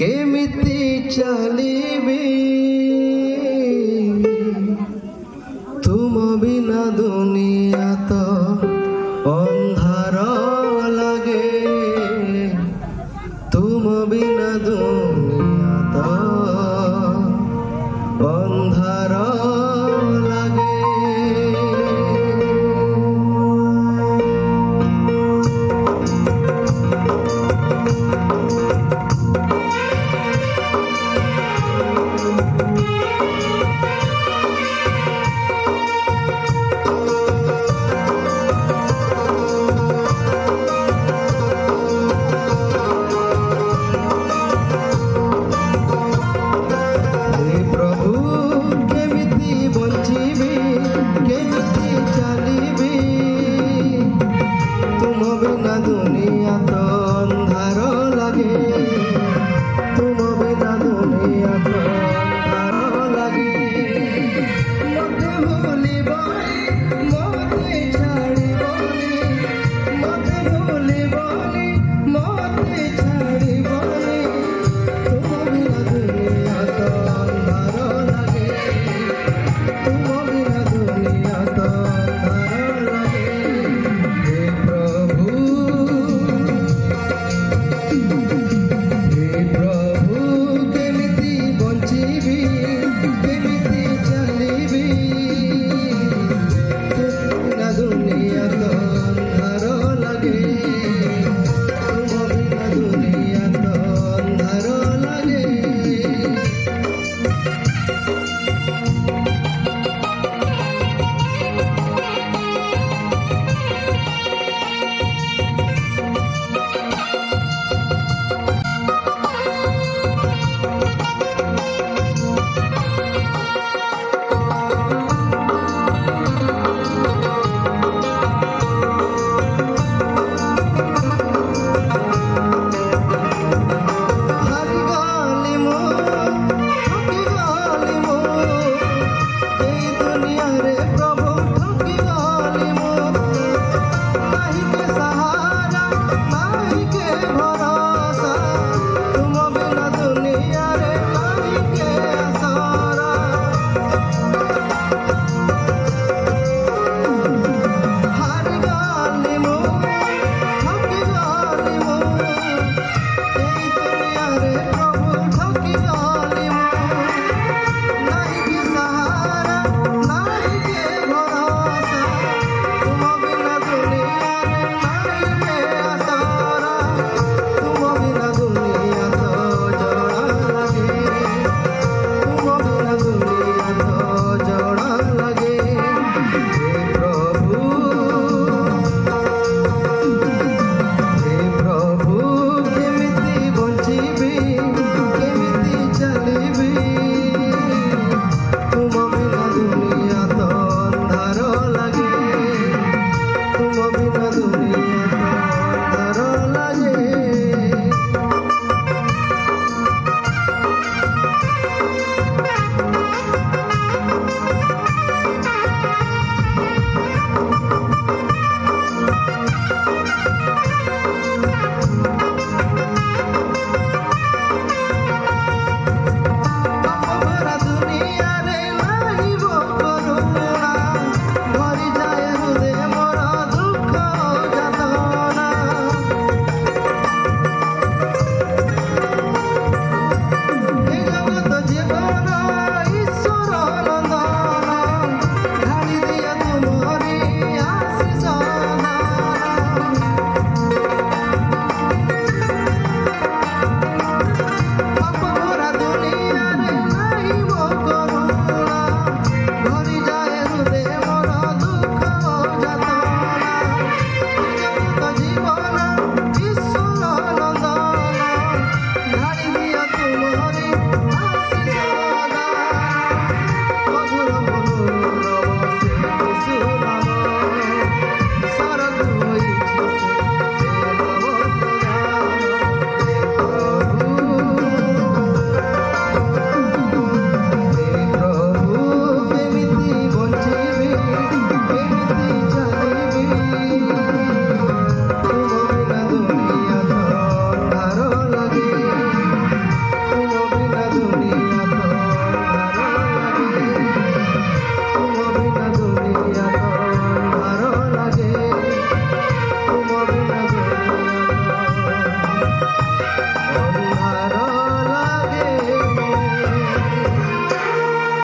কেমিতি চালিবি? তুম বিনা দুনিয়া তো অন্ধার লাগে। তুম বিনা দুনিয়া তো অন্ধার Música